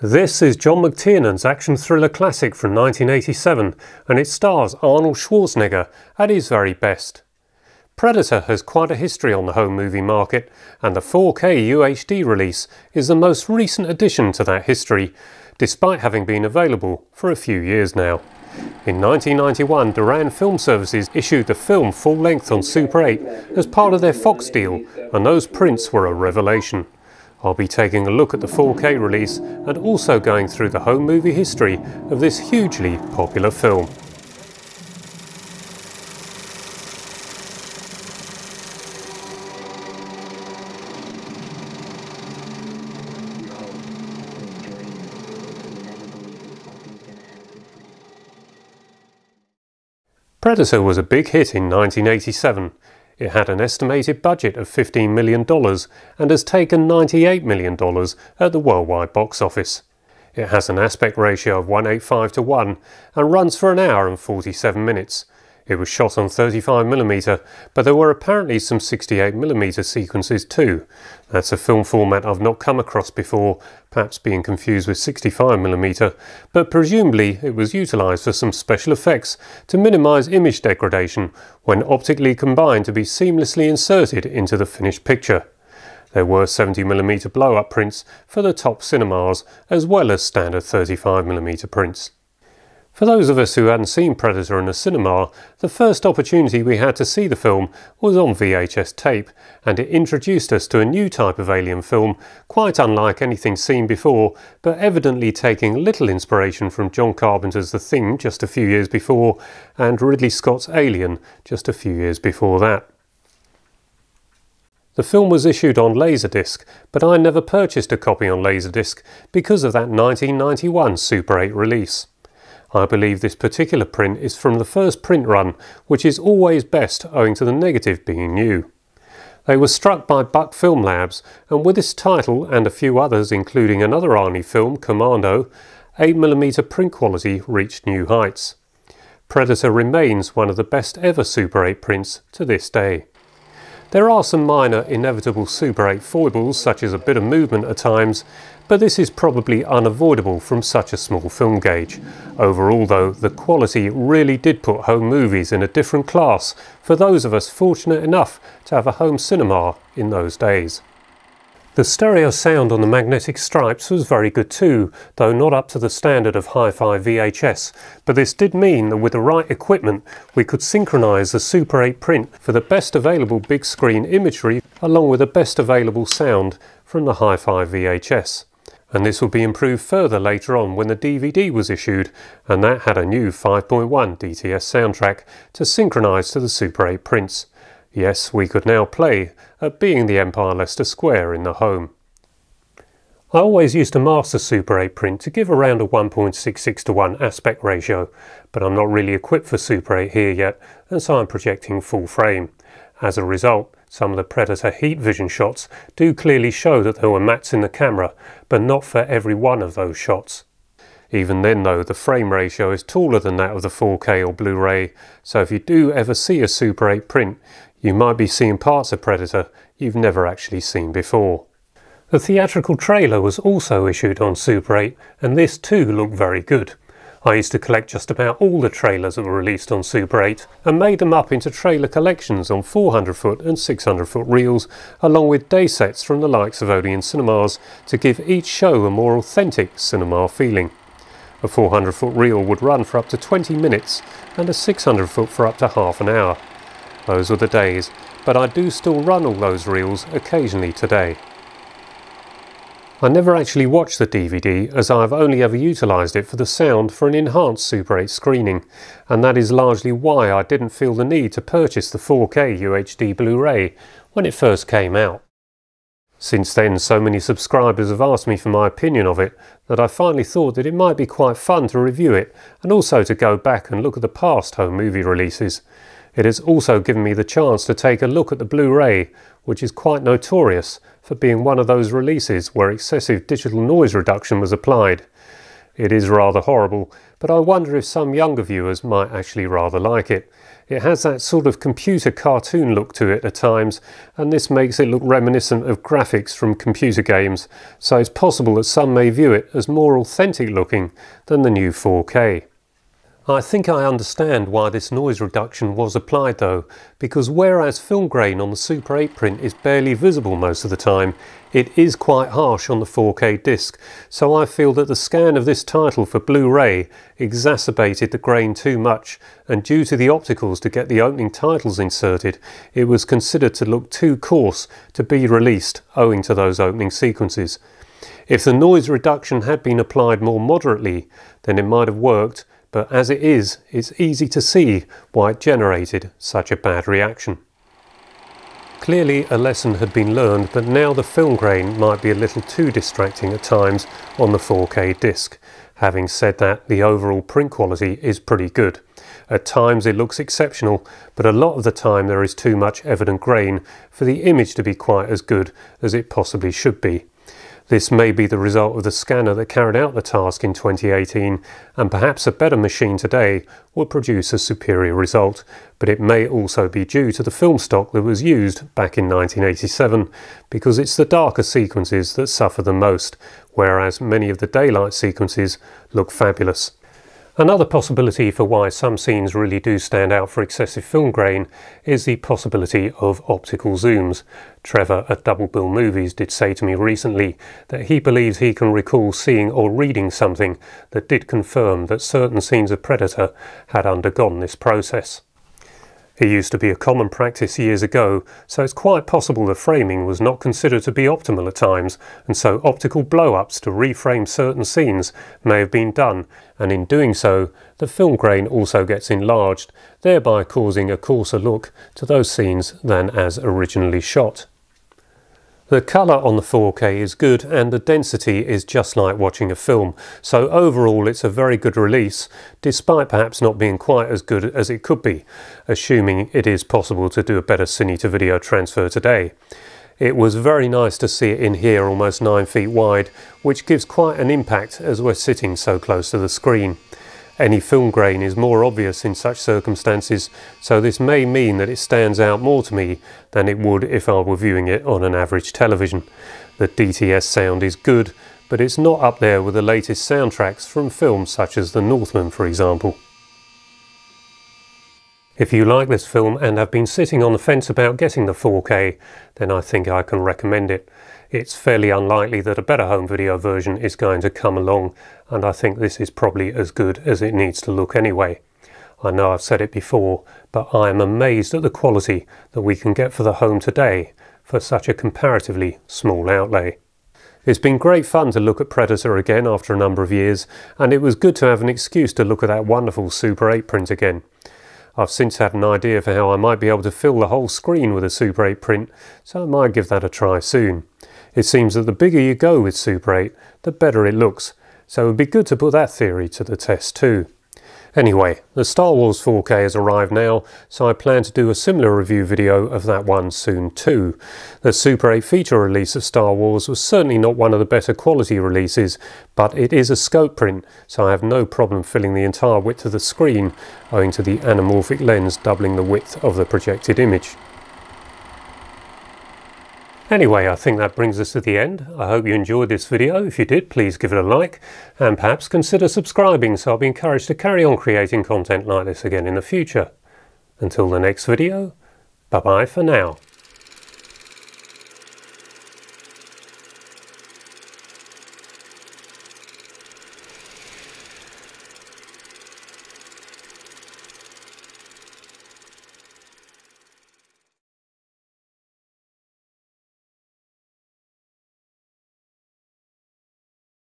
This is John McTiernan's action thriller classic from 1987 and it stars Arnold Schwarzenegger at his very best. Predator has quite a history on the home movie market and the 4K UHD release is the most recent addition to that history, despite having been available for a few years now. In 1991, Derann Film Services issued the film full length on Super 8 as part of their Fox deal and those prints were a revelation. I'll be taking a look at the 4K release and also going through the home movie history of this hugely popular film. Predator was a big hit in 1987. It had an estimated budget of $15 million and has taken $98 million at the worldwide box office. It has an aspect ratio of 185 to 1 and runs for an hour and 47 minutes. It was shot on 35mm, but there were apparently some 68mm sequences too. That's a film format I've not come across before, perhaps being confused with 65mm, but presumably it was utilised for some special effects to minimise image degradation when optically combined to be seamlessly inserted into the finished picture. There were 70mm blow-up prints for the top cinemas, as well as standard 35mm prints. For those of us who hadn't seen Predator in a cinema, the first opportunity we had to see the film was on VHS tape, and it introduced us to a new type of alien film, quite unlike anything seen before, but evidently taking little inspiration from John Carpenter's The Thing just a few years before, and Ridley Scott's Alien just a few years before that. The film was issued on Laserdisc, but I never purchased a copy on Laserdisc because of that 1991 Super 8 release. I believe this particular print is from the first print run, which is always best owing to the negative being new. They were struck by Buck Film Labs, and with this title and a few others, including another Arnie film, Commando, 8mm print quality reached new heights. Predator remains one of the best ever Super 8 prints to this day. There are some minor inevitable Super 8 foibles, such as a bit of movement at times, but this is probably unavoidable from such a small film gauge. Overall though, the quality really did put home movies in a different class for those of us fortunate enough to have a home cinema in those days. The stereo sound on the magnetic stripes was very good too, though not up to the standard of hi-fi VHS, but this did mean that with the right equipment we could synchronise the Super 8 print for the best available big screen imagery along with the best available sound from the hi-fi VHS. And this would be improved further later on when the DVD was issued, and that had a new 5.1 DTS soundtrack to synchronise to the Super 8 prints. Yes, we could now play at being the Empire Leicester Square in the home. I always used a master Super 8 print to give around a 1.66 to 1 aspect ratio, but I'm not really equipped for Super 8 here yet, and so I'm projecting full frame. As a result, some of the Predator heat vision shots do clearly show that there were mats in the camera, but not for every one of those shots. Even then though, the frame ratio is taller than that of the 4K or Blu-ray, so if you do ever see a Super 8 print, you might be seeing parts of Predator you've never actually seen before. The theatrical trailer was also issued on Super 8 and this too looked very good. I used to collect just about all the trailers that were released on Super 8 and made them up into trailer collections on 400 foot and 600 foot reels along with day sets from the likes of Odeon Cinemas to give each show a more authentic cinema feeling. A 400 foot reel would run for up to 20 minutes and a 600 foot for up to half an hour. Those were the days, but I do still run all those reels occasionally today. I never actually watched the DVD as I have only ever utilised it for the sound for an enhanced Super 8 screening, and that is largely why I didn't feel the need to purchase the 4K UHD Blu-ray when it first came out. Since then, so many subscribers have asked me for my opinion of it that I finally thought that it might be quite fun to review it and also to go back and look at the past home movie releases. It has also given me the chance to take a look at the Blu-ray, which is quite notorious for being one of those releases where excessive digital noise reduction was applied. It is rather horrible, but I wonder if some younger viewers might actually rather like it. It has that sort of computer cartoon look to it at times, and this makes it look reminiscent of graphics from computer games, so it's possible that some may view it as more authentic looking than the new 4K. I think I understand why this noise reduction was applied though, because whereas film grain on the Super 8 print is barely visible most of the time, it is quite harsh on the 4K disc, so I feel that the scan of this title for Blu-ray exacerbated the grain too much, and due to the opticals to get the opening titles inserted, it was considered to look too coarse to be released owing to those opening sequences. If the noise reduction had been applied more moderately, then it might have worked, but as it is, it's easy to see why it generated such a bad reaction. Clearly a lesson had been learned, but now the film grain might be a little too distracting at times on the 4K disc. Having said that, the overall print quality is pretty good. At times it looks exceptional, but a lot of the time there is too much evident grain for the image to be quite as good as it possibly should be. This may be the result of the scanner that carried out the task in 2018, and perhaps a better machine today will produce a superior result, but it may also be due to the film stock that was used back in 1987, because it's the darker sequences that suffer the most, whereas many of the daylight sequences look fabulous. Another possibility for why some scenes really do stand out for excessive film grain is the possibility of optical zooms. Trevor at Double Bill Movies did say to me recently that he believes he can recall seeing or reading something that did confirm that certain scenes of Predator had undergone this process. It used to be a common practice years ago, so it's quite possible the framing was not considered to be optimal at times, and so optical blow-ups to reframe certain scenes may have been done, and in doing so, the film grain also gets enlarged, thereby causing a coarser look to those scenes than as originally shot. The colour on the 4K is good and the density is just like watching a film, so overall it's a very good release, despite perhaps not being quite as good as it could be, assuming it is possible to do a better cine to video transfer today. It was very nice to see it in here almost 9 feet wide, which gives quite an impact as we're sitting so close to the screen. Any film grain is more obvious in such circumstances, so this may mean that it stands out more to me than it would if I were viewing it on an average television. The DTS sound is good, but it's not up there with the latest soundtracks from films such as The Northman for example. If you like this film and have been sitting on the fence about getting the 4K, then I think I can recommend it. It's fairly unlikely that a better home video version is going to come along, and I think this is probably as good as it needs to look anyway. I know I've said it before, but I am amazed at the quality that we can get for the home today for such a comparatively small outlay. It's been great fun to look at Predator again after a number of years, and it was good to have an excuse to look at that wonderful Super 8 print again. I've since had an idea for how I might be able to fill the whole screen with a Super 8 print, so I might give that a try soon. It seems that the bigger you go with Super 8, the better it looks, so it would be good to put that theory to the test too. Anyway, the Star Wars 4K has arrived now, so I plan to do a similar review video of that one soon too. The Super 8 feature release of Star Wars was certainly not one of the better quality releases, but it is a scope print, so I have no problem filling the entire width of the screen, owing to the anamorphic lens doubling the width of the projected image. Anyway, I think that brings us to the end. I hope you enjoyed this video. If you did, please give it a like and perhaps consider subscribing so I'll be encouraged to carry on creating content like this again in the future. Until the next video, bye bye for now.